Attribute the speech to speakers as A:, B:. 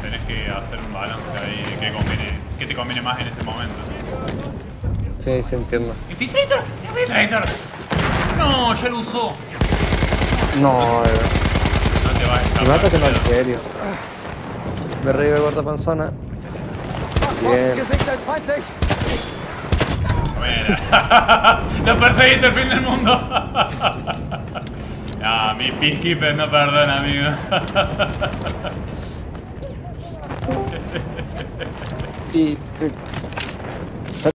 A: tenés que hacer un balance ahí de qué, conviene, qué te conviene más en ese momento.
B: Sí, sí entiendo.
A: ¡Infiltrator! ¡Infiltrator! ¡No! ¡Ya lo usó!
B: No, eh.
A: No te va a escapar.
B: mátatelo en serio. Me revive guardapanzona. Bien.
C: Gesicht als feindlich!
A: Buena. Lo perseguiste el fin del mundo. Ah, mi peacekeeper no perdona, amigo.
B: 50, 50.